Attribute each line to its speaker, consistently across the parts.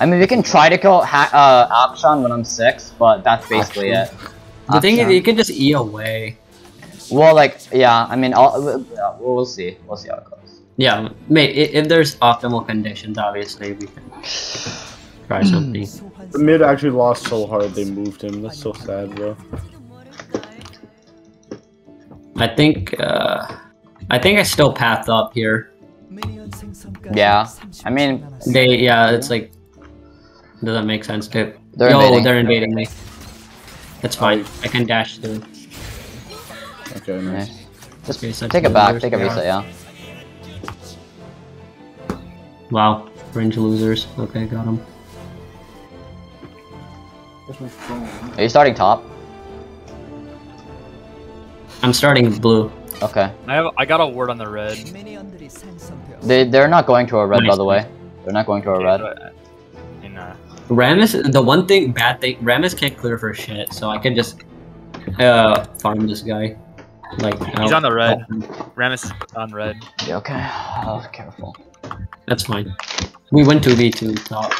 Speaker 1: I mean, we can try to kill ha uh, Akshan when I'm six, but that's basically it.
Speaker 2: The thing is, you can just E away.
Speaker 1: Well, like, yeah, I mean, I'll, we'll see. We'll see how it goes.
Speaker 2: Yeah, mate. If there's optimal conditions, obviously we can try something.
Speaker 3: The mid actually lost so hard they moved him. That's so sad, bro.
Speaker 2: I think. uh I think I still path up here.
Speaker 1: Yeah, I mean,
Speaker 2: They, yeah, it's like doesn't make sense to.
Speaker 1: They're
Speaker 2: Yo,
Speaker 1: invading.
Speaker 2: they're invading me. That's fine. Oh. I can dash through.
Speaker 3: Okay,
Speaker 1: yeah.
Speaker 3: nice.
Speaker 1: just
Speaker 2: Okay, such
Speaker 1: take it back, take a
Speaker 2: they
Speaker 1: reset, yeah.
Speaker 2: Wow, range losers. Okay, got him.
Speaker 1: Are you starting top?
Speaker 2: I'm starting blue.
Speaker 1: Okay.
Speaker 4: I have I got a word on the red.
Speaker 1: They, they're not going to a red, by the way. They're not going to a red.
Speaker 4: But
Speaker 2: Rammus, the one thing, bad thing, Rammus can't clear for shit, so I can just uh farm this guy. Like
Speaker 4: He's
Speaker 2: I'll-
Speaker 4: on the red.
Speaker 2: I'll-
Speaker 4: Rammus on red.
Speaker 1: Yeah, okay. Oh, careful.
Speaker 2: That's fine. We went to V two top.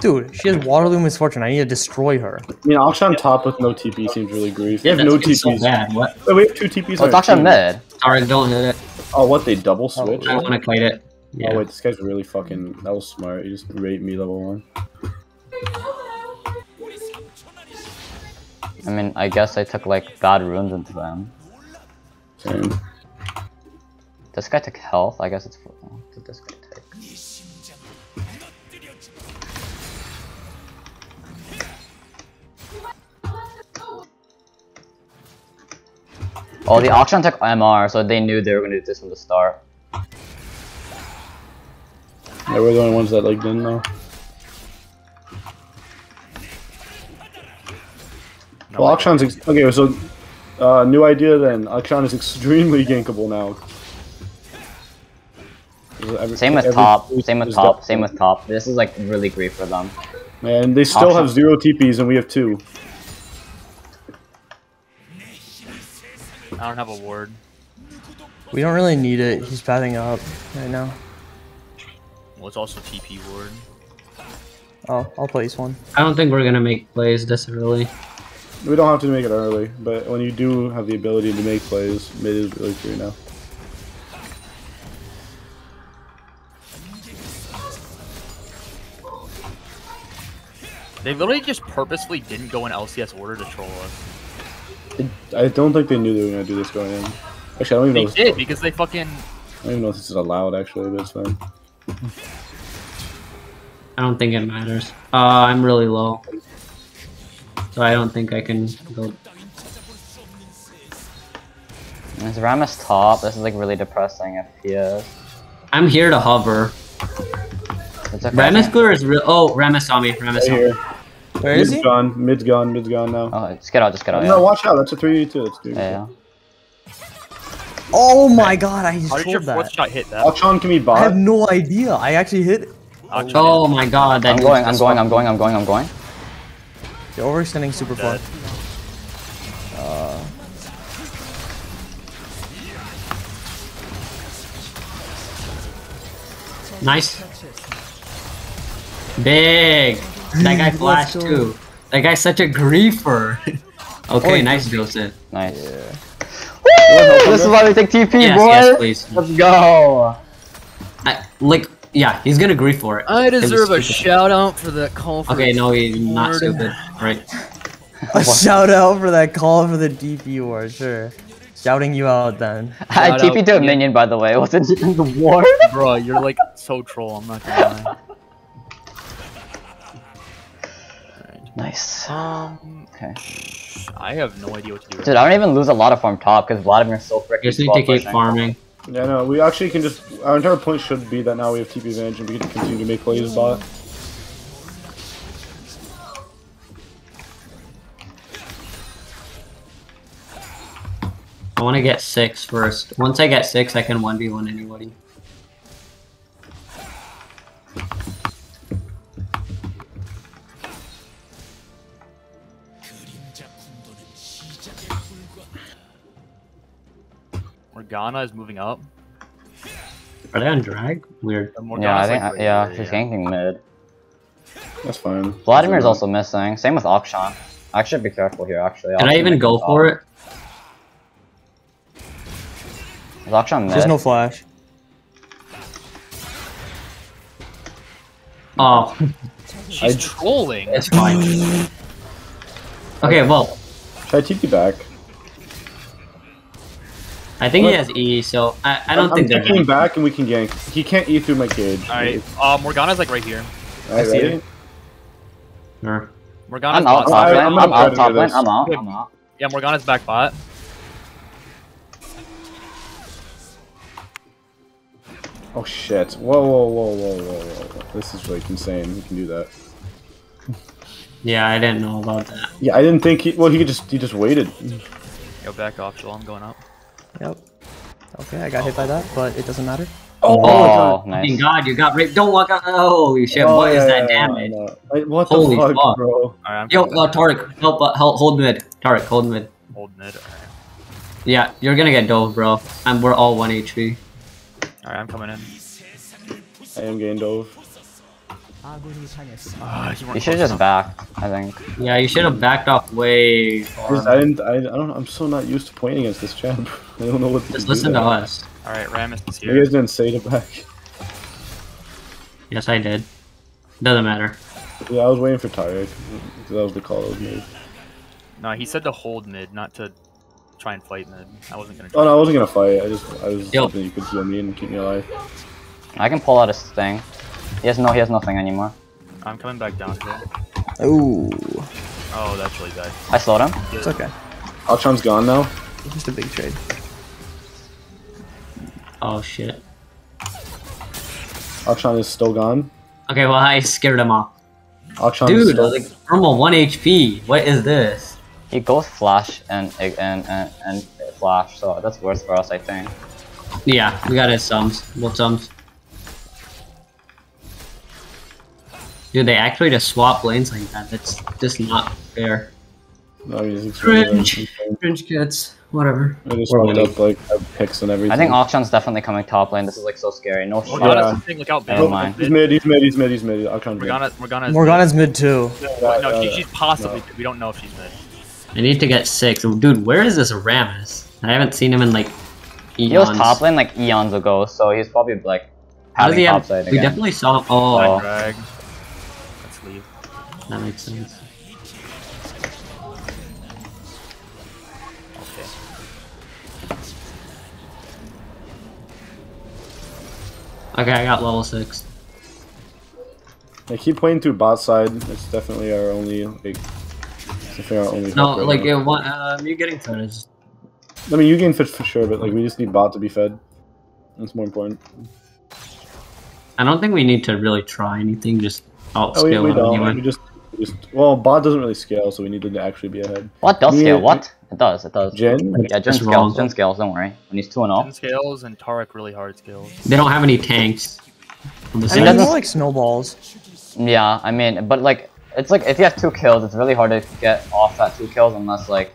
Speaker 5: Dude, she has Waterloo Miss Fortune. I need to destroy her.
Speaker 3: I mean, Akshan top with no TP seems really grief. They have no
Speaker 2: That's so
Speaker 3: TPs.
Speaker 2: bad. What?
Speaker 3: Oh, we have two TPs.
Speaker 1: Oh,
Speaker 3: on
Speaker 1: it's
Speaker 3: our
Speaker 1: actually
Speaker 3: team.
Speaker 1: mid.
Speaker 2: Sorry, don't hit it.
Speaker 3: Oh, what? They double switch?
Speaker 2: I don't want to kite it.
Speaker 3: Oh wait, this guy's really fucking. That was smart. He just raped me level one.
Speaker 1: I mean, I guess I took like bad runes into them.
Speaker 3: Same.
Speaker 1: This guy took health. I guess it's. Oh, what did this guy take? Oh, the Akshan took MR, so they knew they were gonna do this from the start.
Speaker 3: Yeah, we're the only ones that like didn't know.
Speaker 4: No,
Speaker 3: Well,
Speaker 4: I-
Speaker 3: Akshan's okay. So, uh, new idea then. Akshan is extremely gankable now. Every-
Speaker 1: Same with top. Same with top.
Speaker 3: double.
Speaker 1: Same with top. This is like really great for them.
Speaker 3: Man, they still have zero TPs and we have two.
Speaker 4: I don't have a ward.
Speaker 5: We don't really need it. He's pathing up right now.
Speaker 4: Well, it's also TP ward.
Speaker 5: Oh, I'll place one.
Speaker 2: I don't think we're gonna make plays this early.
Speaker 3: We don't have to make it early, but when you do have the ability to make plays, mid is really free now.
Speaker 4: They literally just purposefully didn't go in LCS order to troll us.
Speaker 3: I don't think they knew they were gonna do this going in. Actually, I don't even
Speaker 4: They
Speaker 3: know. If,
Speaker 4: did because they fucking.
Speaker 3: I don't even know if this is allowed actually, but it's fine.
Speaker 2: I don't think it matters. Uh, I'm really low, so I don't think I can go.
Speaker 1: Is Rammus top? This is like really depressing if he is.
Speaker 2: I'm here to hover.
Speaker 1: It's okay.
Speaker 2: Rammus clear is real. Oh, Rammus saw me. Rammus
Speaker 3: Right
Speaker 2: saw me.
Speaker 3: here.
Speaker 5: Where is
Speaker 3: Mid's
Speaker 5: he?
Speaker 3: gone. Mid's gone. Mid's gone now.
Speaker 1: Oh, just get out, just get out.
Speaker 3: no,
Speaker 1: Yeah.
Speaker 3: watch out. That's a three two. That's three.
Speaker 1: Yeah, yeah.
Speaker 5: Oh my god, I just
Speaker 4: How did your fourth
Speaker 5: that.
Speaker 4: shot hit that?
Speaker 3: Akshan can be
Speaker 5: I have no idea. I actually hit it.
Speaker 2: Oh my god, that
Speaker 1: I'm going, I'm going, I'm going, I'm going, I'm going.
Speaker 5: You're overextending super far.
Speaker 4: Dead.
Speaker 2: Uh, nice. Big. That guy flashed too. That guy's such a griefer. okay,
Speaker 5: Oh,
Speaker 2: nice Joseph.
Speaker 1: Nice. Woo! This is why we take TP,
Speaker 2: Yes,
Speaker 1: boy.
Speaker 2: yes, please.
Speaker 1: Let's go.
Speaker 2: I, like, yeah, he's gonna grief for it.
Speaker 4: I
Speaker 2: It
Speaker 4: deserve a
Speaker 2: stupid.
Speaker 4: shout out for that call. For
Speaker 2: Okay, no, he's not
Speaker 4: Word.
Speaker 2: stupid. Right.
Speaker 5: A shout out for that call for the DP war, sure. Shouting you out then.
Speaker 1: I
Speaker 4: Shout
Speaker 1: TP
Speaker 4: out,
Speaker 1: to a minion, by the way. Wasn't even the war.
Speaker 4: Bro, you're like so troll. I'm not gonna lie.
Speaker 1: Nice.
Speaker 4: Um,
Speaker 1: Okay.
Speaker 4: I have no idea what to do.
Speaker 1: Dude, I don't even lose a lot of farm top because Vladimir's so freaking
Speaker 2: You just need
Speaker 1: spot
Speaker 2: to keep
Speaker 1: pushing.
Speaker 2: farming.
Speaker 3: Yeah, no, we actually can just. Our entire point should be that now we have TP advantage and we can continue to make plays bot.
Speaker 2: I want to get six first. Once I get six, I can 1v1 anybody.
Speaker 4: Morgana is moving up.
Speaker 2: Are they on drag? Weird.
Speaker 1: Yeah, I think,
Speaker 4: like, right
Speaker 1: yeah,
Speaker 4: here,
Speaker 1: she's ganking mid.
Speaker 3: That's fine.
Speaker 1: Vladimir's also missing. Same with Akshan. I should be careful here, actually.
Speaker 2: Can I even go for it?
Speaker 1: Is Akshan mid?
Speaker 5: There's no flash.
Speaker 2: Oh,
Speaker 4: She's
Speaker 3: I-
Speaker 4: trolling.
Speaker 2: it's fine. Okay, well,
Speaker 3: Try TP back.
Speaker 2: I think he has E, so I, I don't
Speaker 3: I'm,
Speaker 2: think they're
Speaker 3: I'm taking
Speaker 2: gonna.
Speaker 3: back and we can gank. He can't E through my cage.
Speaker 4: Alright, uh, Morgana's like right here.
Speaker 3: Alright,
Speaker 5: see
Speaker 3: ready?
Speaker 2: Sure.
Speaker 4: Morgana's
Speaker 1: I'm out top
Speaker 3: I-
Speaker 1: lane.
Speaker 3: I'm
Speaker 1: I'm, out top lane. I'm out. I'm out.
Speaker 4: Yeah, Morgana's back bot.
Speaker 3: Oh shit. Whoa, whoa, whoa, whoa, whoa, whoa, whoa. This is like insane. He can do that.
Speaker 2: Yeah, I didn't know about that.
Speaker 3: Yeah, I didn't think he. Well, he could just. He just waited.
Speaker 4: Yo, back off, Joel. I'm going up.
Speaker 5: Yep. Okay, I got hit by that, but it doesn't matter.
Speaker 3: Oh,
Speaker 1: Oh,
Speaker 2: Thank
Speaker 1: nice.
Speaker 2: God, you got raped. Don't walk out. Holy shit,
Speaker 3: Oh,
Speaker 2: what is
Speaker 3: yeah,
Speaker 2: that
Speaker 3: yeah,
Speaker 2: damage?
Speaker 3: yeah, yeah. Like, what
Speaker 2: Holy
Speaker 3: the fuck,
Speaker 2: fuck.
Speaker 3: bro?
Speaker 4: Alright, I'm
Speaker 2: Yo,
Speaker 4: coming
Speaker 2: uh. Taric, help, uh, help, hold mid. Taric, hold mid.
Speaker 4: Hold mid. Alright,
Speaker 2: Yeah, you're gonna get dove, bro. And we're all 1 HP.
Speaker 4: Alright, I'm coming in.
Speaker 3: I am getting dove.
Speaker 4: Uh,
Speaker 1: You should just back, I think.
Speaker 2: Yeah, you should have backed off way.
Speaker 3: Just-
Speaker 2: far.
Speaker 3: I didn't. I, I don't. I'm so not used to playing against this champ. I don't know what to
Speaker 2: Just
Speaker 3: do
Speaker 2: listen to us.
Speaker 4: Alright, Rammus is here.
Speaker 3: You guys didn't say to back.
Speaker 2: Yes, I did. Doesn't matter.
Speaker 3: Yeah, I was waiting for Taric. Because that was the call I was made.
Speaker 4: No, he said to hold mid, not to try and fight mid. I wasn't gonna.
Speaker 3: Oh no, I wasn't gonna fight. I just. I was
Speaker 2: Yo.
Speaker 3: hoping you could heal me and keep me alive.
Speaker 1: I can pull out a thing. He has no. He has nothing anymore.
Speaker 4: I'm coming back down here.
Speaker 5: Ooh,
Speaker 4: Oh, that's really bad.
Speaker 1: I slowed him.
Speaker 5: it's okay.
Speaker 3: Akshan's gone now.
Speaker 5: Just a big trade.
Speaker 2: Oh shit.
Speaker 3: Akshan is still gone.
Speaker 2: Okay, well I scared him off.
Speaker 3: Akshan is
Speaker 2: Dude,
Speaker 3: still...
Speaker 2: like normal 1 HP. What is this?
Speaker 1: He goes flash and and and, and flash, so that's worse for us, I think.
Speaker 2: Yeah, we got his sums. Both sums. Dude, they actually just swap lanes like that. That's just not fair.
Speaker 3: No, I mean, he's extremely
Speaker 2: Cringe. Cringe kids. Whatever.
Speaker 3: I just
Speaker 2: We're
Speaker 3: fucked
Speaker 2: winning.
Speaker 3: up like picks and everything.
Speaker 1: I think Akshan's definitely coming top lane. This is like so scary. No
Speaker 4: Morgana's
Speaker 1: shot.
Speaker 3: Yeah.
Speaker 4: sitting, look out,
Speaker 1: Never
Speaker 4: mid.
Speaker 1: mind.
Speaker 3: He's mid. He's mid. He's mid. He's mid. Akshan's mid.
Speaker 4: Morgana, Morgana's
Speaker 5: Morgana's mid too.
Speaker 4: mid.
Speaker 3: Yeah,
Speaker 4: No,
Speaker 3: yeah,
Speaker 4: she, she's possibly
Speaker 3: no.
Speaker 4: We don't know if she's mid.
Speaker 2: I need to get six. Dude, where is this Rammus? I haven't seen him in like
Speaker 1: He was
Speaker 2: eons.
Speaker 1: top lane like eons ago, so he's probably like
Speaker 2: How does he have? We
Speaker 1: again.
Speaker 2: definitely saw him. Oh, that makes sense.
Speaker 4: Okay.
Speaker 2: Okay, I got level six.
Speaker 3: I keep playing through bot side. It's definitely our only like. Definitely our only.
Speaker 2: No,
Speaker 3: right
Speaker 2: like it, one, uh, you getting fed is
Speaker 3: I mean, you gain fit for sure, but like we just need bot to be fed. That's more important.
Speaker 2: I don't think we need to really try anything. Just outscale
Speaker 3: Oh, we, we don't.
Speaker 2: anyway.
Speaker 3: We just, just. Well, bot doesn't really scale, so we need to actually be ahead.
Speaker 1: What does
Speaker 3: Yeah,
Speaker 1: scale? What? It does. It does.
Speaker 3: Jhin.
Speaker 1: Yeah,
Speaker 2: Jhin
Speaker 1: scales.
Speaker 2: wrong.
Speaker 1: Jhin scales. Don't worry. When he's two and
Speaker 4: Jhin
Speaker 1: zero.
Speaker 4: scales and Taric really hard scales.
Speaker 2: They don't have any tanks. On the
Speaker 5: I
Speaker 1: He
Speaker 5: mean, more like snowballs.
Speaker 1: Yeah, I mean, but like, it's like if you have two kills, it's really hard to get off that two kills unless like.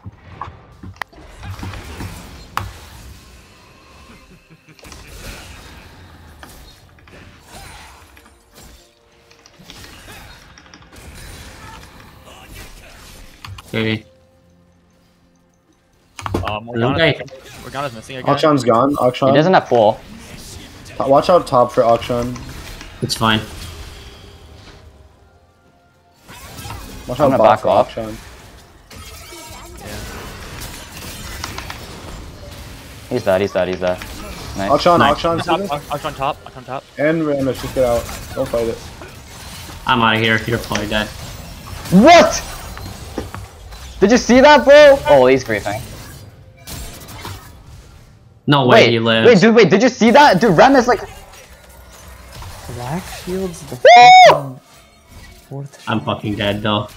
Speaker 2: Okay.
Speaker 4: Morgana's, um,
Speaker 2: Okay.
Speaker 4: Morgana's missing again.
Speaker 3: Akshan's gone.
Speaker 1: He
Speaker 3: Akshan.
Speaker 1: doesn't have full.
Speaker 3: Watch out top for Akshan.
Speaker 2: It's fine.
Speaker 3: Watch
Speaker 1: I'm
Speaker 3: out
Speaker 1: gonna back
Speaker 3: for
Speaker 1: off.
Speaker 3: Akshan.
Speaker 1: He's dead. He's dead. He's dead. Nice.
Speaker 3: Akshan,
Speaker 2: Nice.
Speaker 3: Akshan,
Speaker 4: Top,
Speaker 3: see this?
Speaker 4: Arch on top, Arch on top.
Speaker 3: And Rammus, just get out. Don't fight it.
Speaker 2: I'm out of here. You're probably dead.
Speaker 1: What? Did you see that, bro? Oh, he's griefing.
Speaker 2: No way
Speaker 1: Wait,
Speaker 2: he lives.
Speaker 1: wait, dude, wait. Did you see that? Dude, Rem is like.
Speaker 5: Black shields the fucking fourth.
Speaker 2: I'm fucking dead though.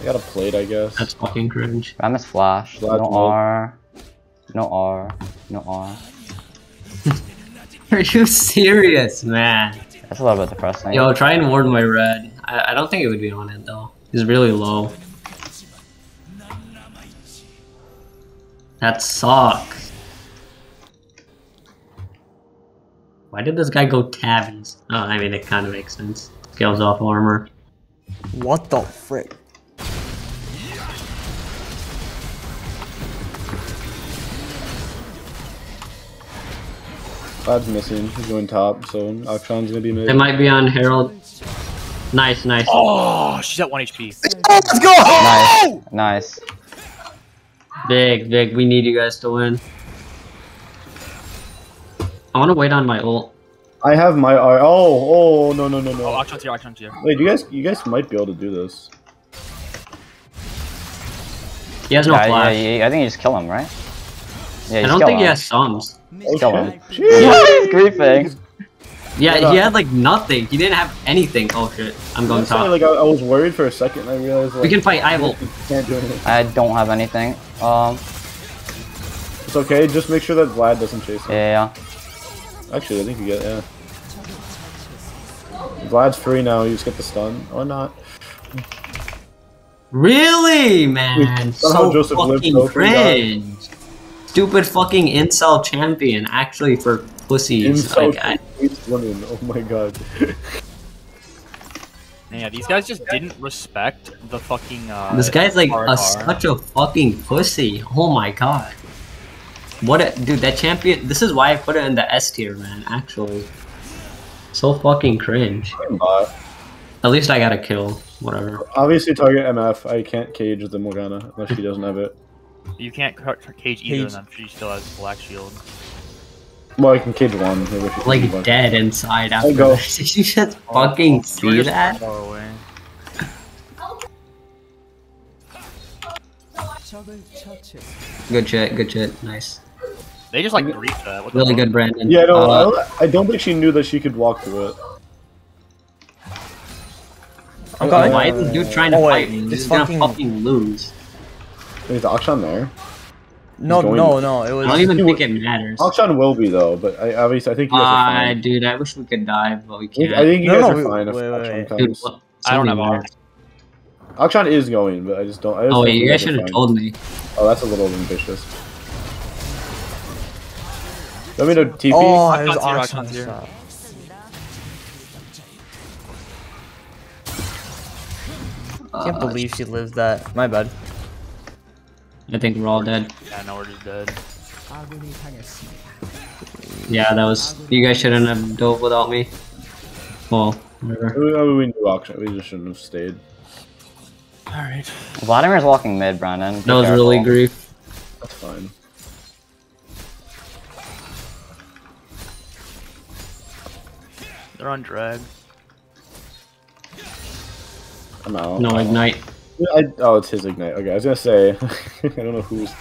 Speaker 3: I got a plate, I guess.
Speaker 2: That's fucking cringe.
Speaker 1: Rem is flash.
Speaker 3: Glad
Speaker 1: No
Speaker 3: to know.
Speaker 1: R. No R. No R.
Speaker 2: Are you serious, man?
Speaker 1: That's a little bit depressing.
Speaker 2: Yo, try and ward my red. I, I don't think it would be on it though. He's really low. That sucks. Why did this guy go tabbies? Oh, I mean, it kind of makes sense. Scales off armor.
Speaker 5: What the frick?
Speaker 3: Vlad's missing. He's going top, so Akshan's gonna be mid.
Speaker 2: It might be on Herald. Nice, nice.
Speaker 4: Oh, she's at 1 HP.
Speaker 5: Let's go!
Speaker 1: Nice. Nice.
Speaker 2: Big, big. We need you guys to win. I want to wait on my ult.
Speaker 3: I have my R. Oh, oh, no, no, no, no.
Speaker 4: Oh,
Speaker 3: no.
Speaker 4: Akshan's here, Akshan's here.
Speaker 3: Wait, you guys, you guys might be able to do this.
Speaker 2: He has no
Speaker 1: yeah, yeah,
Speaker 2: flash.
Speaker 1: yeah, I think you just kill him, right? Yeah,
Speaker 2: I don't
Speaker 1: kill
Speaker 2: think he
Speaker 1: him.
Speaker 2: has sums.
Speaker 3: Oh,
Speaker 1: Kill him.
Speaker 3: Jeez.
Speaker 1: Yeah, he's griefing.
Speaker 2: Yeah, he had like nothing. He didn't have anything. Oh shit. I'm going
Speaker 3: I'm sorry,
Speaker 2: top.
Speaker 3: like I, I was worried for a second. I realized like
Speaker 2: We can fight. I have ult.
Speaker 3: can't do anything.
Speaker 1: I don't have anything. Um,
Speaker 3: It's okay. Just make sure that Vlad doesn't chase him.
Speaker 1: yeah.
Speaker 3: Actually, I think you get yeah. Vlad's free now. You just get the stun or not.
Speaker 2: Really, man?
Speaker 3: Somehow
Speaker 2: So
Speaker 3: Joseph lived
Speaker 2: fucking
Speaker 3: so free,
Speaker 2: cringe. Stupid fucking incel champion. Actually, for pussies.
Speaker 3: Insult
Speaker 2: Like, I,
Speaker 3: women. Oh my god.
Speaker 4: Yeah, these guys just didn't respect the fucking. Uh,
Speaker 2: this guy's like a, such a fucking pussy. Oh my god. What a dude. That champion. This is why I put it in the S tier, man. Actually, so fucking cringe. At least I got a kill. Whatever.
Speaker 3: Obviously, target MF. I can't cage the Morgana unless she doesn't have it.
Speaker 4: You can't ca- cage either of
Speaker 5: Cage.
Speaker 4: them. She still has black shield.
Speaker 3: Well, I can cage one. Maybe she
Speaker 2: Like
Speaker 3: but-
Speaker 2: dead inside after.
Speaker 3: go.
Speaker 2: that. Did you just fucking
Speaker 4: We're
Speaker 2: see that?
Speaker 4: Far away.
Speaker 2: Good shit. Good shit. Nice.
Speaker 4: They just like grief that. What
Speaker 2: Really good, Brandon.
Speaker 3: Yeah, no,
Speaker 2: Uh,
Speaker 3: I, don't, I don't think she knew that she could walk through it.
Speaker 5: I'm
Speaker 2: Why
Speaker 5: coming.
Speaker 2: is the dude trying to
Speaker 5: Oh,
Speaker 2: fight me?
Speaker 5: this
Speaker 2: He's gonna
Speaker 5: fucking-
Speaker 2: fucking lose.
Speaker 3: Is Akshan there?
Speaker 5: No,
Speaker 3: going-
Speaker 5: no, no. It
Speaker 2: I don't even
Speaker 3: He
Speaker 2: think
Speaker 3: would-
Speaker 2: it matters.
Speaker 3: Akshan will be though, but I obviously I think you guys are
Speaker 2: Ah,
Speaker 3: fine.
Speaker 2: dude, I wish we could dive, but we can't.
Speaker 3: I think you
Speaker 5: No,
Speaker 3: guys
Speaker 5: no,
Speaker 3: are
Speaker 5: wait,
Speaker 3: fine if
Speaker 5: wait, wait,
Speaker 3: comes.
Speaker 2: Dude, what-
Speaker 4: I don't have
Speaker 2: something
Speaker 4: R.
Speaker 3: Akshan is going, but I just don't. I just
Speaker 2: Oh wait, you guys should have told me.
Speaker 3: Oh, that's a little ambitious. Let me know TP.
Speaker 5: Oh, it was
Speaker 4: Akshan's here,
Speaker 5: Akshan's
Speaker 4: Akshan's here.
Speaker 5: shot. Can't
Speaker 2: Uh,
Speaker 5: believe she lived that. My bad.
Speaker 2: I think we're all dead.
Speaker 4: Yeah, no, we're just dead.
Speaker 2: Yeah, that was. You guys shouldn't have dove without me. Well, whatever.
Speaker 3: we, we knew Akshan. We just shouldn't have stayed.
Speaker 4: Alright.
Speaker 1: Vladimir's walking mid, Brandon. Be
Speaker 2: That was really
Speaker 1: careful.
Speaker 2: grief.
Speaker 3: That's fine.
Speaker 4: They're on drag.
Speaker 3: I'm out.
Speaker 2: No ignite.
Speaker 3: I, oh, it's his ignite. Okay, I was gonna say. I don't know who's.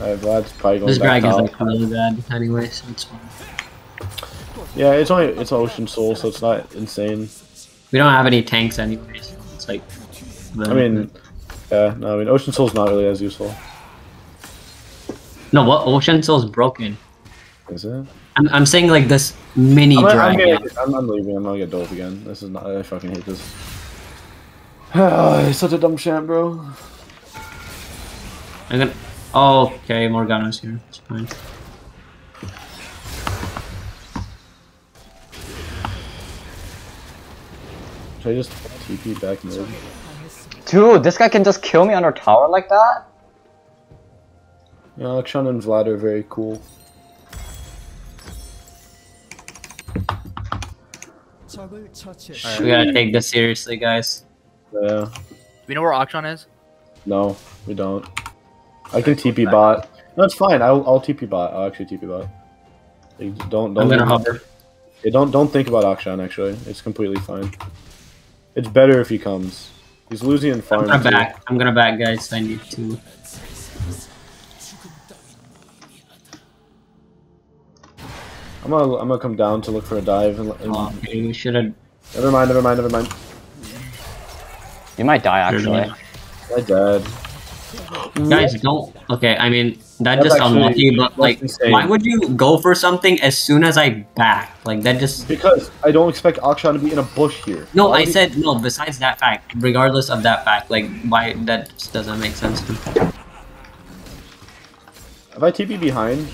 Speaker 3: Alright, Vlad's probably going
Speaker 2: This
Speaker 3: back
Speaker 2: drag is like really bad anyway, so it's fine.
Speaker 3: Yeah, it's only it's Ocean Soul, so it's not insane.
Speaker 2: We don't have any tanks anyway, so it's like.
Speaker 3: I mean, yeah, no, I mean Ocean Soul's not really as useful,
Speaker 2: no, what Ocean Soul's broken.
Speaker 3: is it?
Speaker 2: I'm, I'm saying like this mini
Speaker 3: I'm, I'm,
Speaker 2: dragon.
Speaker 3: gonna, I'm, I'm leaving. I'm gonna get dove again. This is not. I fucking hate this. He's such a dumb champ, bro.
Speaker 2: I'm gonna. Oh, okay, Morgana's here. It's fine.
Speaker 3: Should I just TP back mid?
Speaker 1: Dude, this guy can just kill me under tower like that?
Speaker 3: Yeah, Akshan and Vlad are very cool.
Speaker 2: We gotta take this seriously, guys.
Speaker 3: Yeah.
Speaker 4: We know where Akshan is?
Speaker 3: No, we don't. I can TP bot. No, it's fine. I'll, I'll TP bot. I'll actually TP bot. Like, don't don't
Speaker 2: I'm gonna hover.
Speaker 3: Yeah, don't don't think about Akshan. Actually, it's completely fine. It's better if he comes. He's losing in
Speaker 2: I'm
Speaker 3: farm.
Speaker 2: gonna
Speaker 3: too.
Speaker 2: back. I'm gonna back, guys. I need to.
Speaker 3: I'm gonna I'm gonna come down to look for a dive. And, and
Speaker 2: Oh, okay, we should have.
Speaker 3: never mind, never mind, never mind.
Speaker 1: You might die actually.
Speaker 3: My dad.
Speaker 2: Guys, don't. Okay, I mean that
Speaker 3: That's
Speaker 2: just
Speaker 3: actually-
Speaker 2: unlucky, but like,
Speaker 3: insane.
Speaker 2: why would you go for something as soon as I back? Like that just.
Speaker 3: Because I don't expect Akshan to be in a bush here.
Speaker 2: No,
Speaker 3: Why
Speaker 2: I
Speaker 3: would he-
Speaker 2: said no. Besides that fact, regardless of that fact, like why that just doesn't make sense to me.
Speaker 3: If I TP behind,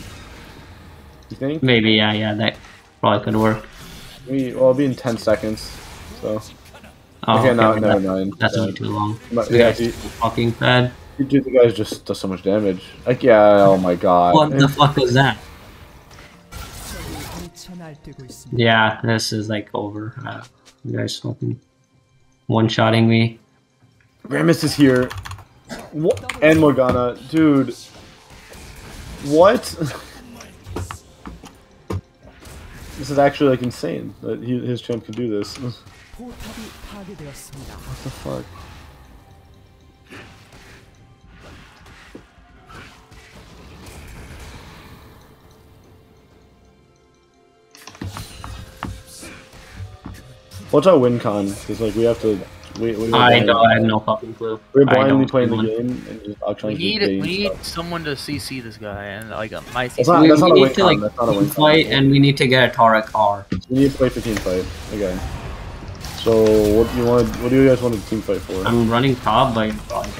Speaker 3: you think?
Speaker 2: Maybe, yeah, yeah, that probably could work.
Speaker 3: We, well, it'll be in 10 seconds. So,
Speaker 2: Oh,
Speaker 3: okay, no,
Speaker 2: okay,
Speaker 3: never
Speaker 2: that-
Speaker 3: mind.
Speaker 2: That's way too long.
Speaker 3: but, yeah,
Speaker 2: guys
Speaker 3: you,
Speaker 2: fucking bad.
Speaker 3: you do the guys just does so much damage. Like, yeah, oh my god.
Speaker 2: What the fuck was that? Yeah, this is like over. Uh, you guys fucking one-shotting me.
Speaker 3: Rammus is here. What? And Morgana. Dude. What? this is actually like insane that he, his champ can do this. what the fuck? What's our win con? Because like we have to. We, we, we're
Speaker 2: I
Speaker 3: blind-
Speaker 2: don't. I have no fucking clue.
Speaker 3: We're
Speaker 2: I
Speaker 3: blindly
Speaker 2: don't
Speaker 3: playing the game and just Akshan's
Speaker 4: We need we need
Speaker 3: stuff.
Speaker 4: someone to CC this guy and like uh, my
Speaker 3: That's
Speaker 4: CC.
Speaker 3: not-
Speaker 2: we,
Speaker 3: that's
Speaker 2: we
Speaker 3: a
Speaker 2: need
Speaker 3: win
Speaker 2: to like
Speaker 3: not a win
Speaker 2: team fight, and we need to get a Taric R.
Speaker 3: We need to play for team fight again. So what do you want? What do you guys want to team fight for?
Speaker 2: I'm running top, but probably.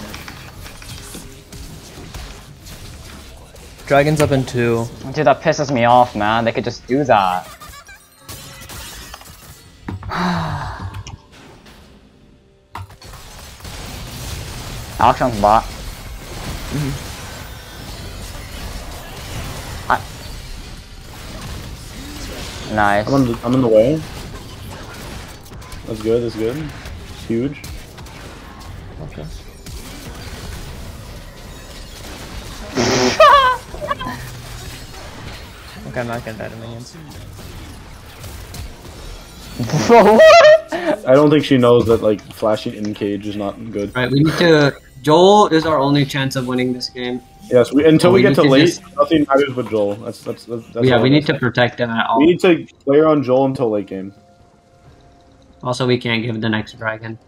Speaker 5: Dragon's up in two.
Speaker 1: Dude, that pisses me off, man. They could just do that. Akshan's bot. I- Nice.
Speaker 3: I'm on. The, I'm in the way. That's good. That's good. Huge.
Speaker 5: Okay. okay, I'm not gonna die to minions.
Speaker 1: what?
Speaker 3: I don't think she knows that like flashing in cage is not good.
Speaker 2: Right, we need to. Joel is our only chance of winning this game.
Speaker 3: Yes, we, until
Speaker 2: Oh,
Speaker 3: we,
Speaker 2: we
Speaker 3: get to
Speaker 2: to
Speaker 3: late,
Speaker 2: just-
Speaker 3: nothing matters but Joel. That's that's, that's, that's
Speaker 2: yeah, we need to protect him at all.
Speaker 3: We need to play on Joel until late game.
Speaker 2: Also, we can't give the next dragon.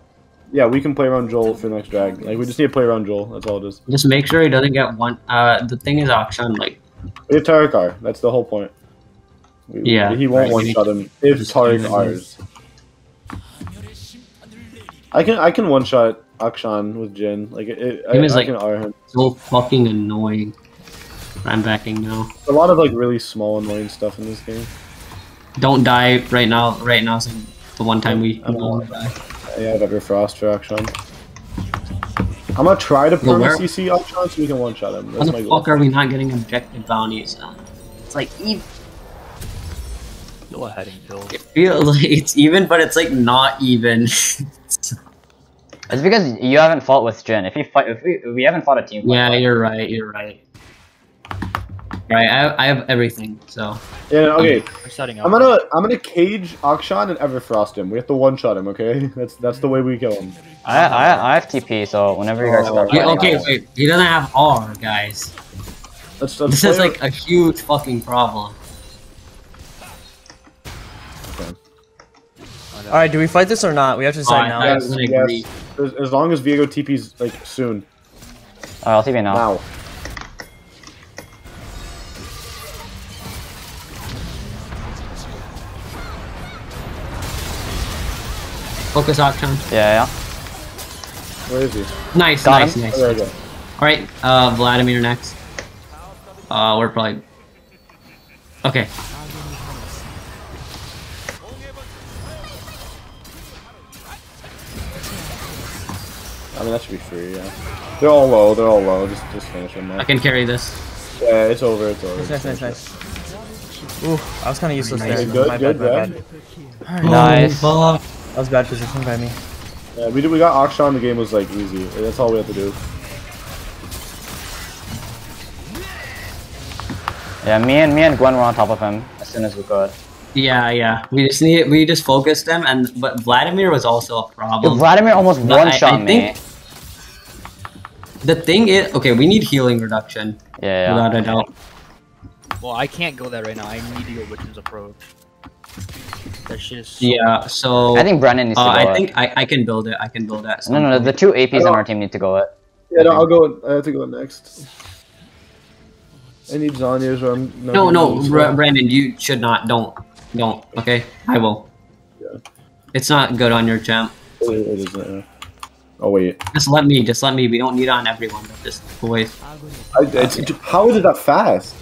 Speaker 3: Yeah, we can play around Joel for the next drag. Like we just need to play around Joel. That's all it is.
Speaker 2: Just make sure he doesn't get one. Uh, the thing is, Akshan, like,
Speaker 3: We have Tarakar. That's the whole point. We,
Speaker 2: Yeah,
Speaker 3: he won't
Speaker 2: right,
Speaker 3: one shot him if
Speaker 2: just
Speaker 3: Taric
Speaker 2: do it.
Speaker 3: ours. I can I can one shot Akshan with Jhin. Like it, I,
Speaker 2: is,
Speaker 3: I
Speaker 2: like-
Speaker 3: can R him.
Speaker 2: so fucking annoying. I'm backing now.
Speaker 3: A lot of like really small annoying stuff in this game.
Speaker 2: Don't die right now. Right now is the one time we.
Speaker 3: I don't wanna die. Yeah, I have Everfrost for Akshan. I'm gonna try to
Speaker 2: Well,
Speaker 3: perma
Speaker 2: where-
Speaker 3: CC Akshan so we can one shot him.
Speaker 2: How
Speaker 3: That's
Speaker 2: the
Speaker 3: my goal.
Speaker 2: fuck are we not getting objective bounties? Uh, It's like even.
Speaker 4: Go ahead and kill.
Speaker 2: It feels like it's even, but it's like not even.
Speaker 1: It's because you haven't fought with Jhin. If you fight, if we, we haven't fought a team. fight.
Speaker 2: yeah, you're right. You're right. Right, I have, I have everything. So
Speaker 3: Yeah, okay.
Speaker 4: We're setting up.
Speaker 3: I'm gonna I'm gonna cage Akshan and Everfrost him. We have to one shot him, okay? That's that's the way we kill him.
Speaker 1: I, I I have TP, so whenever you guys oh, start.
Speaker 2: Yeah, okay, wait. He doesn't have R, guys.
Speaker 3: Let's, let's
Speaker 2: This is like a huge fucking problem.
Speaker 5: Alright, do we fight this or not? We have to decide oh,
Speaker 2: I-
Speaker 5: now.
Speaker 2: I-
Speaker 3: yes,
Speaker 2: gonna
Speaker 3: yes.
Speaker 2: Agree.
Speaker 3: As, as long as Viego TP's like soon.
Speaker 1: Alright, I'll TP now.
Speaker 3: Now.
Speaker 2: Focus Akshan.
Speaker 1: Yeah, yeah.
Speaker 3: Where is he?
Speaker 2: Nice,
Speaker 1: Got
Speaker 2: nice,
Speaker 1: him.
Speaker 2: nice.
Speaker 3: Oh, there we go.
Speaker 2: Alright, uh, Vladimir next. Uh, we're probably. Okay.
Speaker 3: Mean that should be free, yeah. They're all low, they're all low. Just just finish them
Speaker 2: I can carry this.
Speaker 3: Yeah, it's over, it's over.
Speaker 5: Nice, nice, nice, nice. Ooh, I was kind of useless there.
Speaker 3: Good,
Speaker 5: My
Speaker 3: good,
Speaker 5: bad, my
Speaker 3: good.
Speaker 5: bad.
Speaker 1: Nice.
Speaker 5: That was bad position by me.
Speaker 3: Yeah, we did, we got Akshan, the game was like easy. That's all we have to do.
Speaker 1: Yeah, me and me and Gwen were on top of him as soon as we could.
Speaker 2: Yeah, yeah. We just need. We just focused them, and but Vladimir was also a
Speaker 1: Dude,
Speaker 2: problem.
Speaker 1: Vladimir almost one shot
Speaker 2: I
Speaker 1: me.
Speaker 2: think- The thing is, okay, we need healing reduction
Speaker 1: Yeah, yeah.
Speaker 2: without a doubt.
Speaker 4: Well, I can't go that right now. I need to go Witch's approach. That shit is. So
Speaker 2: Yeah. So
Speaker 1: I think Brennan needs
Speaker 2: uh,
Speaker 1: to go
Speaker 2: I
Speaker 1: it.
Speaker 2: think I, I can build it. I can build that.
Speaker 1: No, no, no. The two APs on our team need to go it.
Speaker 3: Yeah, no, I'll go. I have to go next. I need Zhonya's or I'm.
Speaker 2: No, no, Bra- Brandon, you should not. Don't, don't. Okay, I will.
Speaker 3: Yeah.
Speaker 2: It's not good on your champ.
Speaker 3: It, it isn't. Yeah. Oh wait,
Speaker 2: Just let me, just let me. We don't need on everyone, but just boys.
Speaker 3: I, it's, how is it that fast?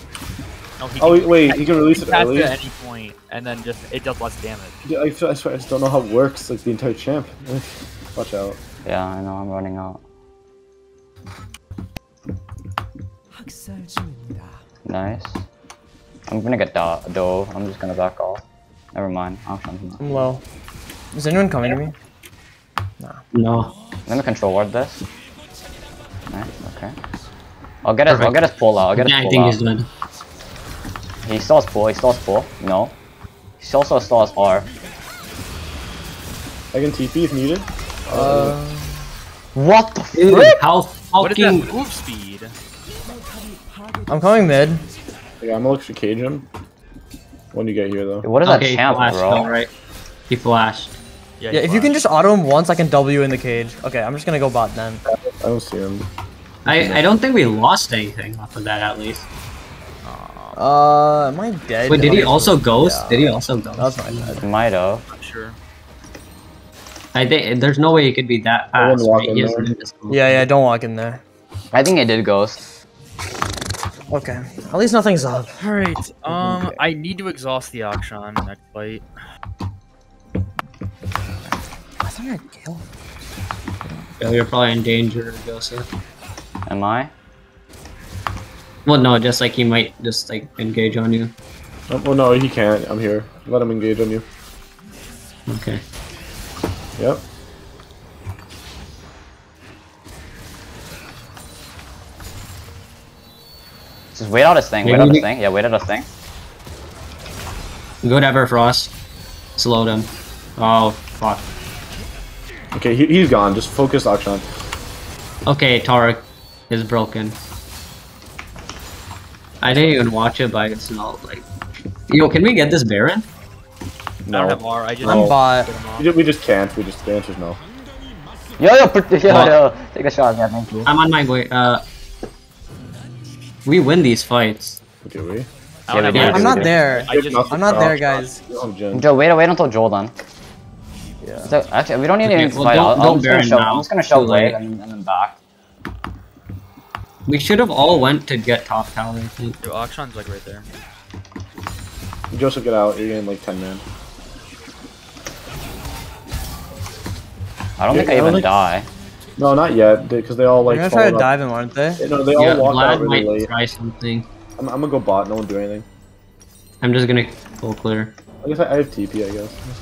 Speaker 4: No, he
Speaker 3: Oh
Speaker 4: can-
Speaker 3: wait, wait, he can release
Speaker 4: he
Speaker 3: it
Speaker 4: can cast
Speaker 3: early.
Speaker 4: at any point, and then just it does less damage.
Speaker 3: I, feel, I swear I just don't know how it works. Like the entire champ. Watch out.
Speaker 1: Yeah, I know. I'm running out. Nice. I'm gonna get do dough. I'm just gonna back off. Never mind. Akshan's not.
Speaker 5: I'm low. Is anyone coming to me?
Speaker 2: No.
Speaker 1: Let me control ward this. Nice. Okay. I'll get his. I'll get his pull out. I'll get his
Speaker 2: Yeah, I
Speaker 1: pull
Speaker 2: think
Speaker 1: out.
Speaker 2: he's done.
Speaker 1: He still has pull. He still has pull. No. He also still has R.
Speaker 3: I can TP if needed.
Speaker 5: Uh,
Speaker 1: What the
Speaker 2: Dude,
Speaker 1: frick?
Speaker 2: how
Speaker 4: What is
Speaker 2: fucking
Speaker 4: that move speed?
Speaker 5: I'm coming mid.
Speaker 3: Yeah, I'm gonna look for cage him. When you get here though.
Speaker 1: What is
Speaker 2: okay,
Speaker 1: that
Speaker 2: he
Speaker 1: champ,
Speaker 2: flashed,
Speaker 1: bro?
Speaker 2: alright. He flashed.
Speaker 5: Yeah, if you can just auto him once, I can W in the cage. Okay, I'm just gonna go bot then.
Speaker 3: I don't see him.
Speaker 2: I, I don't think we lost anything off of that at least.
Speaker 5: Uh, am I dead?
Speaker 2: Wait, did he also ghost?
Speaker 5: Yeah.
Speaker 2: Did he also ghost?
Speaker 5: That's my bad.
Speaker 1: Might have.
Speaker 4: Not sure.
Speaker 2: I think there's no way he could be that
Speaker 3: I wouldn't
Speaker 2: fast.
Speaker 3: walk
Speaker 2: Right?
Speaker 3: in there.
Speaker 5: Yeah, yeah, don't walk in there.
Speaker 1: I think I did ghost.
Speaker 5: Okay, at least nothing's up.
Speaker 4: All right. Um, I need to exhaust the Akshan next fight.
Speaker 5: I thought I kill.
Speaker 2: Yeah, you're probably in danger, Joseph.
Speaker 1: Am I?
Speaker 2: Well, no, just like he might just like engage on you.
Speaker 3: Oh, well, no, he can't. I'm here. Let him engage on you.
Speaker 2: Okay.
Speaker 3: Yep.
Speaker 1: Just wait out his thing. Wait
Speaker 2: Maybe
Speaker 1: out his thing. Yeah, wait out his thing.
Speaker 2: Whatever, Frost. Slow them. Oh, fuck.
Speaker 3: Okay, he, he's gone. Just focus Akshan.
Speaker 2: Okay, Taric is broken. I didn't even watch it, but it's not like. Yo, can we get this Baron?
Speaker 4: I
Speaker 3: No.
Speaker 4: don't have R. I just
Speaker 3: I'm
Speaker 5: bot.
Speaker 4: get him off.
Speaker 3: We ju- we just can't. We just the answer's no.
Speaker 1: Yo, yo, put, yo,
Speaker 2: What?
Speaker 1: yo. Take a shot. Yeah, thank you.
Speaker 2: I'm on my way. Uh, we win these fights.
Speaker 3: Do we?
Speaker 1: Yeah, we do.
Speaker 5: I'm not there.
Speaker 4: I just
Speaker 5: I'm not there, guys.
Speaker 1: Joe, wait, wait until Joel done.
Speaker 5: Yeah.
Speaker 1: So, actually, we don't need
Speaker 2: Okay,
Speaker 1: anything to
Speaker 2: well,
Speaker 1: fight.
Speaker 2: don't-
Speaker 1: I'll,
Speaker 2: don't
Speaker 1: I'm, just gonna show,
Speaker 2: now.
Speaker 1: I'm just gonna show
Speaker 2: Too late.
Speaker 1: And, and then back.
Speaker 2: We should have all went to get top tower. I think.
Speaker 4: Yo, Akshan's like right there.
Speaker 3: Joseph, get out. You're getting like 10 man.
Speaker 1: I don't
Speaker 3: Yeah,
Speaker 1: think I
Speaker 3: I don't
Speaker 1: even
Speaker 3: think-
Speaker 1: die.
Speaker 3: No, not yet. Because they all like.
Speaker 5: They're gonna try to dive him, aren't they?
Speaker 3: Up. No, they
Speaker 2: Yeah,
Speaker 3: all walked out
Speaker 2: Vlad
Speaker 3: really
Speaker 2: might
Speaker 3: late.
Speaker 2: try something.
Speaker 3: I'm, I'm gonna go bot. No one do anything.
Speaker 2: I'm just gonna full clear.
Speaker 3: I guess I, I have TP. I guess.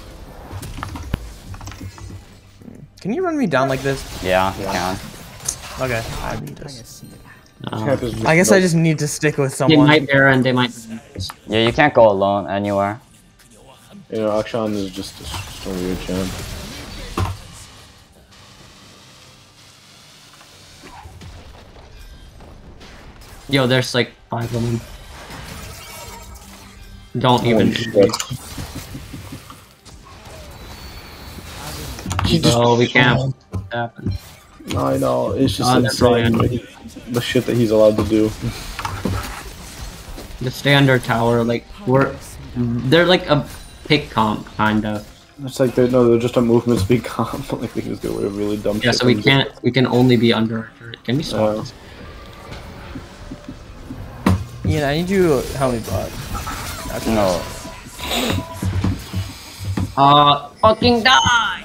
Speaker 5: Can you run me down like this?
Speaker 1: Yeah, you can.
Speaker 5: Okay, I need this.
Speaker 2: Uh,
Speaker 5: I guess I just need to stick with someone.
Speaker 2: they
Speaker 5: someone.
Speaker 2: might Baron. They might.
Speaker 1: Yeah, you can't go alone anywhere.
Speaker 3: You know, Akshan is just, just a weird champ.
Speaker 2: Yo, there's like five of them. Don't even.
Speaker 3: Holy shit. He just-
Speaker 2: Oh, we can't. Happen.
Speaker 3: No, I know. It's just insane.
Speaker 2: under-
Speaker 3: The shit that he's allowed to do.
Speaker 2: Just stay under tower. Like we're. They're like a pick comp kind of.
Speaker 3: It's like they're no, they're just a movement speed comp. like they just get away with really dumb
Speaker 2: Yeah,
Speaker 3: shit.
Speaker 2: so we can't. We can only be under. our. Can we stop
Speaker 3: Uh.
Speaker 5: Ian, I need you to help me bot.
Speaker 1: No.
Speaker 2: Uh, fucking die!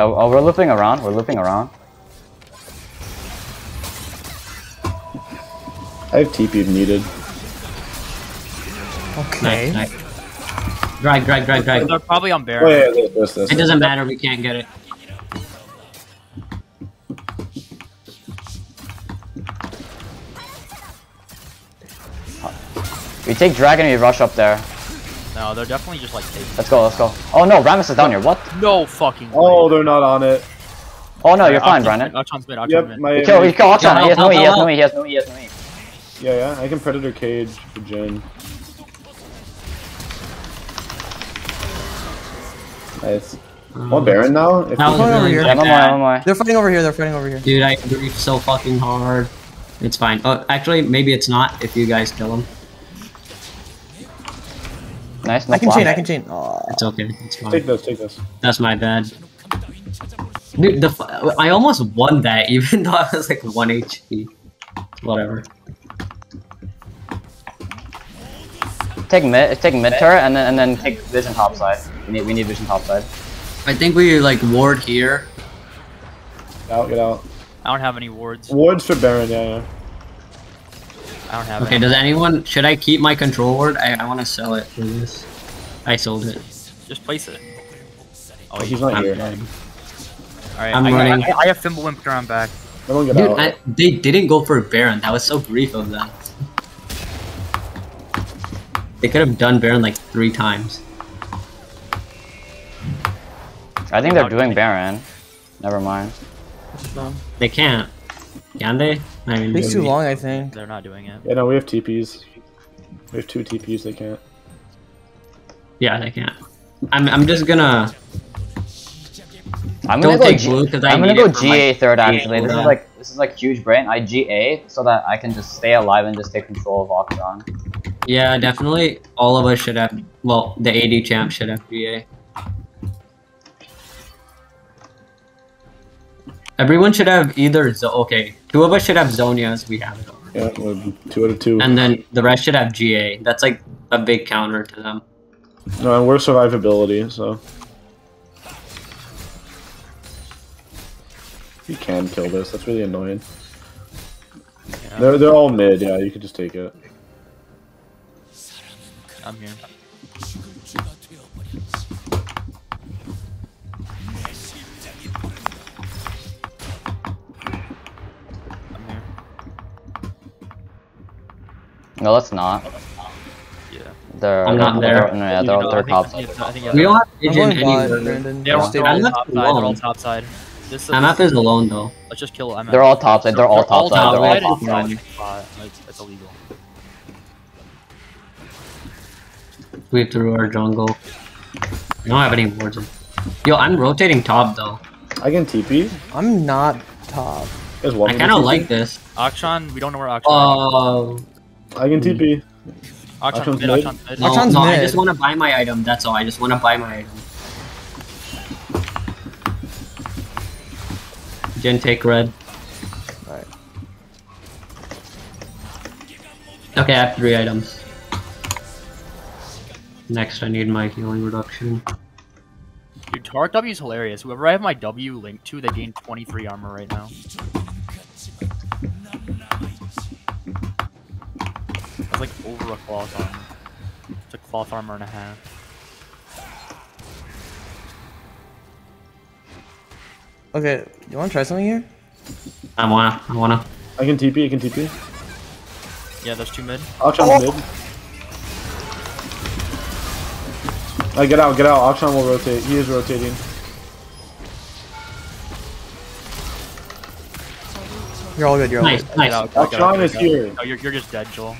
Speaker 1: Yeah, oh, we're looping around. We're looping around.
Speaker 3: I have TP if needed.
Speaker 5: Okay.
Speaker 2: Nice, nice. Drag, drag, drag, drag.
Speaker 4: They're probably on
Speaker 3: Oh
Speaker 4: Baron.
Speaker 3: yeah, this, this, this.
Speaker 2: It doesn't matter. We can't get it.
Speaker 1: We take dragon we rush up there.
Speaker 4: No, they're definitely just like taking.
Speaker 1: Let's go, let's go. Oh no, Rammus is down here. What?
Speaker 4: No fucking.
Speaker 3: Oh,
Speaker 4: way.
Speaker 3: Oh, they're not on it.
Speaker 1: Oh no, you're fine,
Speaker 4: Akshan's
Speaker 1: Brandon.
Speaker 4: mid, Akshan's mid. Akshan's
Speaker 3: Yep,
Speaker 4: mid.
Speaker 3: my,
Speaker 1: We kill, we
Speaker 3: my-
Speaker 1: kill Akshan.
Speaker 2: Yeah,
Speaker 1: He has no E, he has no E, he has no E, he has no E.
Speaker 3: yeah, yeah. I can predator cage for Jhin. Nice. Uh, one Baron now. If
Speaker 2: That was
Speaker 5: over here.
Speaker 1: Yeah,
Speaker 2: like
Speaker 1: one more,
Speaker 2: that.
Speaker 1: one.
Speaker 5: They're fighting over here. They're fighting over here.
Speaker 2: Dude, I grief so fucking hard. It's fine. Oh, actually, maybe it's not if you guys kill him.
Speaker 1: Nice. No
Speaker 5: I can
Speaker 1: flash.
Speaker 5: chain. I can chain. Aw.
Speaker 2: It's okay. It's
Speaker 3: Take
Speaker 2: fine.
Speaker 3: this, take this.
Speaker 2: That's my bad. Dude, the f- I almost won that even though I was like one HP. Whatever.
Speaker 1: Take mid. Take mid turret and then and then take vision top side. We need we need vision top side.
Speaker 2: I think we like ward here.
Speaker 3: Get out, get out.
Speaker 4: I don't have any wards.
Speaker 3: Wards for Baron, yeah, yeah.
Speaker 4: I don't have
Speaker 2: Okay,
Speaker 4: any.
Speaker 2: does anyone should I keep my control ward? I, I wanna sell it for this. I sold it.
Speaker 4: Just place it.
Speaker 3: Oh, he's not
Speaker 2: I'm
Speaker 3: here.
Speaker 2: dead.
Speaker 4: Alright,
Speaker 2: I'm
Speaker 4: I,
Speaker 2: running.
Speaker 4: I, I have Fimbulwinter around back.
Speaker 3: Everyone get
Speaker 2: Dude,
Speaker 3: out.
Speaker 2: I, they didn't go for Baron. That was so brief of them. They could have done Baron like three times.
Speaker 1: I think they're doing Baron. Never mind.
Speaker 2: They can't. Can they? I mean,
Speaker 5: Takes too long, I think.
Speaker 4: They're not doing it.
Speaker 3: Yeah, no, we have TPs. We have two TPs, they can't.
Speaker 2: Yeah, they can't. I'm, I'm just gonna.
Speaker 1: I'm
Speaker 2: Don't
Speaker 1: gonna go
Speaker 2: take
Speaker 1: G-
Speaker 2: blue 'cause I
Speaker 1: I'm gonna go
Speaker 2: it for my
Speaker 1: GA third
Speaker 2: GA
Speaker 1: actually. This is like this is like huge brain. I GA so that I can just stay alive and just take control of Akshan.
Speaker 2: Yeah, definitely. All of us should have. Well, the AD champ should have GA. Everyone should have either. Zo- okay, two of us should have Zhonya's. We have it.
Speaker 3: Yeah, we're two out of two.
Speaker 2: And then the rest should have GA. That's like a big counter to them.
Speaker 3: No, and we're survivability, so. You can kill this, that's really annoying.
Speaker 4: Yeah,
Speaker 3: They're, they're all mid, yeah, you could just take it.
Speaker 4: I'm here.
Speaker 1: No, let's not.
Speaker 4: Yeah.
Speaker 1: They're
Speaker 2: I'm not
Speaker 1: they're-
Speaker 2: there.
Speaker 1: no, yeah, they're, they're
Speaker 4: I
Speaker 1: top side.
Speaker 4: think- I think you
Speaker 2: We don't have
Speaker 5: I'm
Speaker 2: Pigeon
Speaker 5: going bot,
Speaker 2: anywhere.
Speaker 5: Brandon.
Speaker 4: They're all,
Speaker 5: Stay
Speaker 4: they're all
Speaker 2: I'm
Speaker 5: bot.
Speaker 2: not
Speaker 4: top side. They're all top side. This is,
Speaker 2: MF is alone though.
Speaker 4: let's just kill MF.
Speaker 1: They're all top side. They're all top side. They're all
Speaker 2: side.
Speaker 1: top side.
Speaker 4: not spot. Like, it's illegal.
Speaker 2: We threw our jungle. We don't have any wards. Yo, I'm rotating top though.
Speaker 3: I can TP.
Speaker 5: I'm not top.
Speaker 2: I kind of like this.
Speaker 4: Akshan, we don't know where Akshan
Speaker 2: Oh,
Speaker 3: I can TP.
Speaker 4: is. Akshan's
Speaker 3: Akshan's
Speaker 4: mid,
Speaker 3: mid.
Speaker 4: Akshan's mid.
Speaker 2: no,
Speaker 5: Akshan's
Speaker 2: no, I just want to buy my item. That's all. I just want to buy my item. Gen take red.
Speaker 5: Alright.
Speaker 2: Okay, I have three items. Next, I need my healing reduction.
Speaker 4: Dude, Taric W is hilarious. Whoever I have my W linked to, they gain 23 armor right now. Over a cloth armor. It's a cloth armor and a half.
Speaker 5: Okay, you want to try something here?
Speaker 2: I wanna, I wanna.
Speaker 3: I can TP, I can TP.
Speaker 4: Yeah, there's two mid.
Speaker 3: Akshan's mid. Uh, get out, get out. Akshan will rotate. He is rotating.
Speaker 5: You're all good. You're all
Speaker 2: Nice,
Speaker 5: good.
Speaker 2: nice.
Speaker 4: Get out, get out,
Speaker 3: Akshan
Speaker 4: get
Speaker 3: is here.
Speaker 4: Oh, you're, you're just dead, Joel.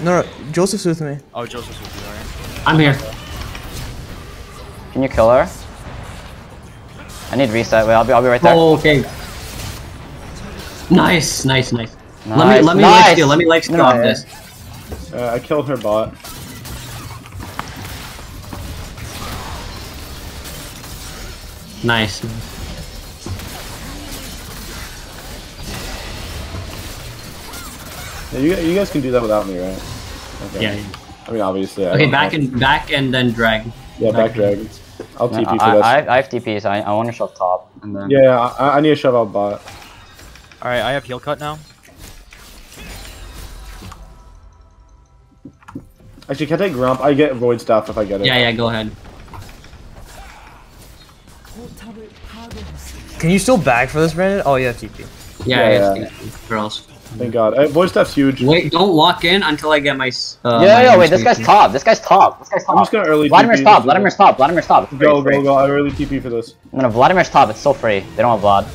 Speaker 5: No, no, Joseph's with me.
Speaker 4: Oh, Joseph's with you, alright.
Speaker 2: I'm here.
Speaker 1: Can you kill her? I need reset. Wait, I'll be I'll be right there.
Speaker 2: Oh, okay. Nice, nice, nice. let me, let me
Speaker 1: nice.
Speaker 2: life steal. Let me life steal
Speaker 1: No,
Speaker 2: off
Speaker 1: yeah.
Speaker 2: this.
Speaker 3: Uh, I killed her bot.
Speaker 2: Nice.
Speaker 3: Yeah, you, you guys can do that without me, right? Okay.
Speaker 2: Yeah. yeah.
Speaker 3: I mean, obviously. I
Speaker 2: Okay, back
Speaker 3: have-
Speaker 2: and back and then drag.
Speaker 3: Yeah, back drag. I'll
Speaker 1: No,
Speaker 3: TP for
Speaker 1: I,
Speaker 3: this.
Speaker 1: I, I have TP, I, I want to shove top. And then
Speaker 3: Yeah, I, I need to shove out bot.
Speaker 4: Alright, I have heal cut now.
Speaker 3: Actually, can I take Gromp? I get Void Staff if I get it.
Speaker 2: Yeah, yeah, go ahead.
Speaker 5: Can you still back for this, Brandon? Oh, you have TP.
Speaker 2: Yeah,
Speaker 3: Yeah,
Speaker 2: yeah. Girls.
Speaker 3: Thank God. Uh, Void Staff's huge.
Speaker 2: Wait, don't walk in until I get my. s- Uh,
Speaker 1: yeah,
Speaker 2: my
Speaker 1: yeah, wait, this guy's
Speaker 2: sweet-
Speaker 1: top. This guy's top. This guy's top.
Speaker 3: I'm just gonna early
Speaker 1: Vladimir's
Speaker 3: TP.
Speaker 1: top. Vladimir's top. Vladimir's top. It's free,
Speaker 3: Go,
Speaker 1: free.
Speaker 3: go, go. I early TP for this.
Speaker 1: No, no, Vladimir's top. It's so free. They don't have Vlad.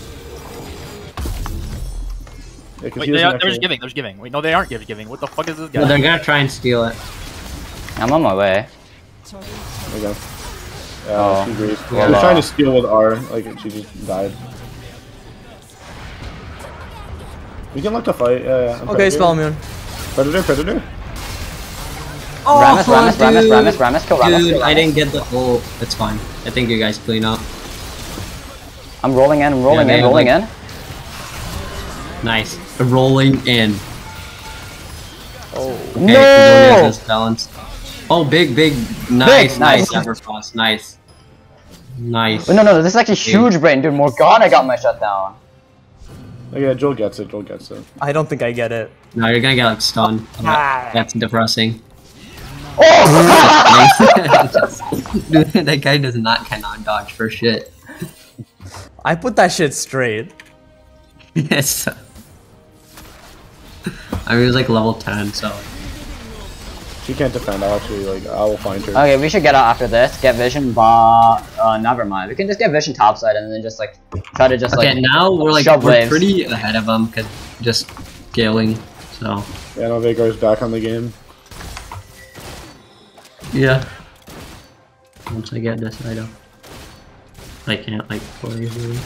Speaker 3: Yeah, 'cause
Speaker 4: Wait, they are, they're just giving, they're just giving. Wait, no, they aren't give- giving. What the fuck is this guy?
Speaker 2: No, they're gonna try and steal it.
Speaker 1: I'm on my way.
Speaker 3: There we go. Yeah,
Speaker 1: Oh.
Speaker 3: she agrees.
Speaker 1: Well,
Speaker 3: I was trying to steal with R, like she just died. We can look to fight. Yeah, uh, yeah. I'm
Speaker 5: Okay, spell immune.
Speaker 3: Predator, Predator.
Speaker 2: Oh,
Speaker 1: Rammus, Rammus, Rammus,
Speaker 2: dude.
Speaker 1: Rammus, Rammus, kill Rammus.
Speaker 2: Dude,
Speaker 1: kill
Speaker 2: I didn't get the ult. It's fine. I think you guys clean up.
Speaker 1: I'm rolling in, I'm rolling
Speaker 2: they
Speaker 1: in, rolling in.
Speaker 2: Nice. Rolling in.
Speaker 1: Oh.
Speaker 2: Okay,
Speaker 1: no!
Speaker 2: Kidonia is balanced. Oh, big, big. Nice,
Speaker 1: nice.
Speaker 2: nice. Everfrost. Nice. Nice.
Speaker 1: Wait, no, no, this is actually huge brain, dude. Morgana got my shutdown.
Speaker 3: Oh, yeah, Joel gets it. Joel gets it.
Speaker 5: I don't think I get it.
Speaker 2: No, you're gonna get like stunned.
Speaker 1: Ah.
Speaker 2: That's depressing.
Speaker 1: Oh!
Speaker 2: Dude, that guy does not cannot dodge for shit.
Speaker 5: I put that shit straight.
Speaker 2: yes. I mean, he was like level 10, so.
Speaker 3: She can't defend. I'll actually, like, I will find her.
Speaker 1: okay, we should get out after this. Get vision, but uh, never mind. We can just get vision topside and then just like try to just
Speaker 2: Okay,
Speaker 1: like.
Speaker 2: now we're like,
Speaker 1: shove
Speaker 2: we're
Speaker 1: waves.
Speaker 2: pretty ahead of them, because just scaling, so.
Speaker 3: Yeah, no, Veigar's back on the game.
Speaker 2: Yeah. Once I get this item. I can't like play really.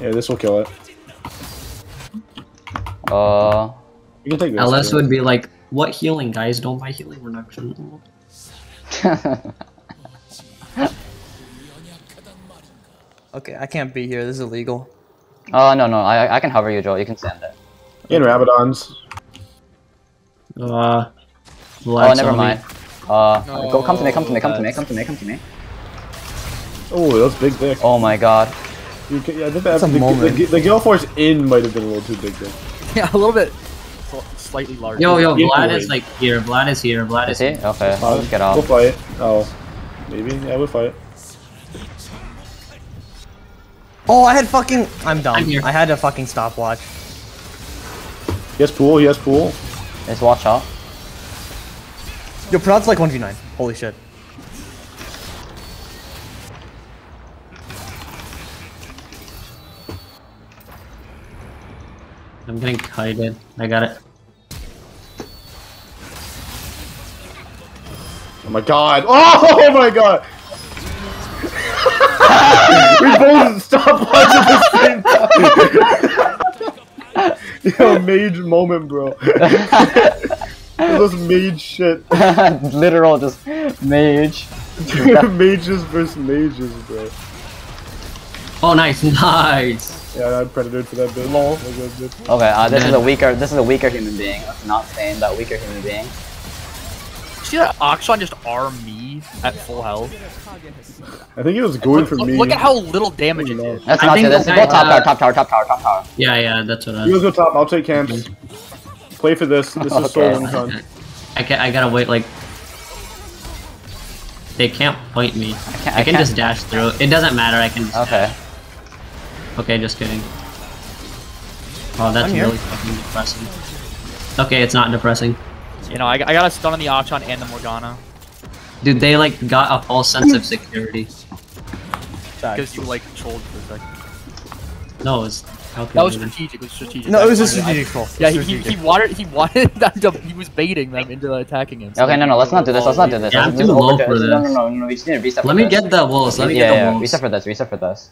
Speaker 3: Yeah, this will kill it.
Speaker 1: Uh,
Speaker 3: You can take.
Speaker 2: LS would be like, what healing, guys? Don't buy healing reduction.
Speaker 5: Okay, I can't be here. This is illegal.
Speaker 1: oh no no, I I can hover you, Joel. You can stand it.
Speaker 3: In Rabadon's.
Speaker 2: Uh.
Speaker 1: Oh, never mind. Uh, go come to me, come to me, come to me, come to me, come to me.
Speaker 3: Oh, that's big dick.
Speaker 1: Oh my god.
Speaker 3: You can, yeah, I think
Speaker 5: That's
Speaker 3: that,
Speaker 5: a
Speaker 3: the,
Speaker 5: moment.
Speaker 3: The, the Galeforce in might have been a little too big there.
Speaker 4: Yeah, a little bit sl- slightly larger.
Speaker 2: Yo, yo, Vlad
Speaker 3: weight.
Speaker 2: is like here. Vlad is here. Vlad
Speaker 1: Is
Speaker 2: is
Speaker 1: he? Okay, I'll just get
Speaker 3: We'll fight. Oh, maybe. Yeah, we'll fight.
Speaker 5: Oh, I had fucking. I'm done.
Speaker 2: I'm here.
Speaker 5: I had a fucking stopwatch.
Speaker 3: Yes, has pool. He has pool.
Speaker 1: Just watch out.
Speaker 5: Yo, Prod's like 1v9. Holy shit.
Speaker 2: I'm getting kited. I got it.
Speaker 3: My god. Oh my god. we both stop watching at the same time. Yo, mage moment, bro. This was mage shit.
Speaker 1: Literal just mage.
Speaker 3: mages versus mages, bro.
Speaker 2: Oh, nice, nice.
Speaker 3: Yeah, I predated for that bit. Lol. That was good.
Speaker 1: Okay, uh, this is a weaker. This is a weaker human being. Let's not saying that weaker human being.
Speaker 4: See that Akshan just arm me at full health?
Speaker 3: I think he was going
Speaker 4: Look,
Speaker 3: for
Speaker 4: look-
Speaker 3: me.
Speaker 4: look at how little damage it did.
Speaker 1: Let's
Speaker 2: I
Speaker 1: not
Speaker 2: think
Speaker 1: do this.
Speaker 2: the
Speaker 1: Go top
Speaker 2: uh,
Speaker 1: tower, top tower, top tower, top tower.
Speaker 2: Yeah, yeah, that's what I.
Speaker 3: You guys go top. I'll take camps. Play for this. This is
Speaker 1: Okay.
Speaker 3: Soul Incon.
Speaker 2: I can I gotta wait like. They can't point me. I
Speaker 1: can't-
Speaker 2: can,
Speaker 1: I can't-
Speaker 2: just dash through. It doesn't matter. I can. Just
Speaker 1: Okay.
Speaker 2: dash. Okay, just kidding. Oh, that's really fucking depressing. Okay, it's not depressing.
Speaker 4: You know, I, I got a stun on the Akshan and the Morgana.
Speaker 2: Dude, they like got a false sense of security.
Speaker 4: Because you like trolled for a second.
Speaker 2: No, it's how
Speaker 4: That was strategic. It was strategic.
Speaker 5: No, it was a
Speaker 4: That's why I-
Speaker 5: strategic troll.
Speaker 4: Yeah, he, he,
Speaker 5: Strategic.
Speaker 4: he wanted he wanted them to, he was baiting them into attacking him.
Speaker 1: Okay, no, no, let's not do this. Let's not do this.
Speaker 2: Yeah,
Speaker 1: Let's
Speaker 2: I'm
Speaker 1: just
Speaker 2: too low
Speaker 1: over-
Speaker 2: for
Speaker 1: No, no,
Speaker 2: this.
Speaker 1: no, no. We just need to reset.
Speaker 2: Let me
Speaker 1: this.
Speaker 2: get the wolves. Let me
Speaker 1: yeah,
Speaker 2: get the
Speaker 1: yeah,
Speaker 2: wolves.
Speaker 1: reset for this. Reset for this.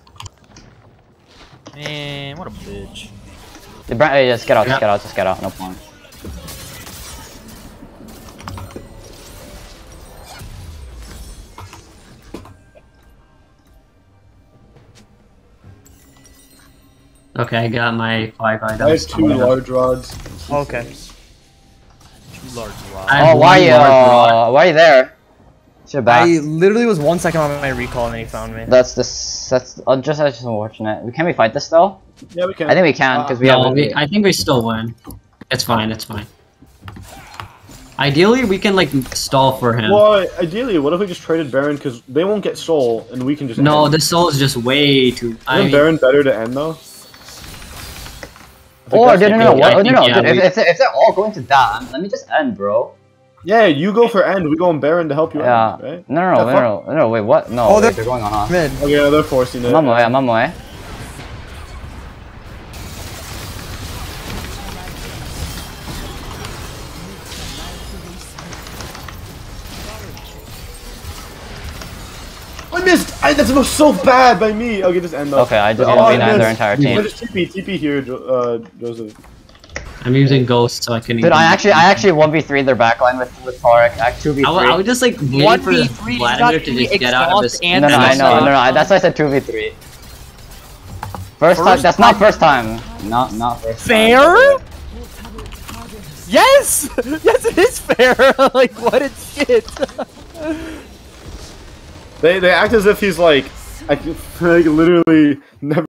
Speaker 4: Man, what a bitch.
Speaker 1: The brand, hey, just get out. Just get out. Just get out. No point.
Speaker 2: Okay, I got my five items.
Speaker 3: I have two large rods.
Speaker 5: Okay.
Speaker 4: Too large rock.
Speaker 2: I have
Speaker 1: Oh, why
Speaker 2: one
Speaker 1: you?
Speaker 2: rod.
Speaker 1: Uh, why are you there? Should back.
Speaker 5: I literally was one second on my recall and then he found me.
Speaker 1: That's this. That's uh, just that's just unfortunate. Can we fight this though?
Speaker 3: Yeah, we can.
Speaker 1: I think we can because we
Speaker 2: No,
Speaker 1: have.
Speaker 2: we, I think we still win. It's fine. It's fine. Ideally, we can like stall for him.
Speaker 3: Well, ideally, what if we just traded Baron? Because they won't get Soul, and we can just.
Speaker 2: no,
Speaker 3: end.
Speaker 2: this soul is just way too.
Speaker 3: Isn't
Speaker 2: mean,
Speaker 3: Baron better to end though? I think
Speaker 1: Or
Speaker 3: that's
Speaker 1: no,
Speaker 3: the
Speaker 1: no, no,
Speaker 3: goal.
Speaker 1: no,
Speaker 2: I oh,
Speaker 1: no,
Speaker 2: think,
Speaker 1: no.
Speaker 2: yeah,
Speaker 1: dude, if,
Speaker 2: we-
Speaker 1: if, if they're all going to that, let me just end, bro.
Speaker 3: Yeah, you go for end. We go on Baron to help you
Speaker 1: Yeah.
Speaker 3: end, right?
Speaker 1: No, no, no,
Speaker 3: The
Speaker 1: no, no, no, no, wait, what? No,
Speaker 5: Oh,
Speaker 1: wait,
Speaker 5: they're-
Speaker 1: they're going on us.
Speaker 5: Mid.
Speaker 3: Okay, yeah, they're forcing it.
Speaker 1: I'm on my way. I'm on my way.
Speaker 3: I missed. I, that was so bad by me. Okay, just end up.
Speaker 1: Okay, I just
Speaker 3: Oh,
Speaker 1: didn't their
Speaker 3: missed.
Speaker 1: entire
Speaker 3: Yeah,
Speaker 1: team.
Speaker 3: just TP, TP here, uh, Joseph.
Speaker 2: I'm using Ghost so I can.
Speaker 1: Dude, I actually, I actually 1v3 their backline with with Taric. I 2v3.
Speaker 2: I, wa- I was just like
Speaker 4: one v three
Speaker 2: Vladimir to just get out of his.
Speaker 4: And
Speaker 1: no, no, I know, no, no, that's why I said 2v3. First, time, that's not first time. Not, not first time.
Speaker 4: Fair? Yes! Yes, it is fair! like, what is shit?
Speaker 3: They they act as if he's like, I like literally never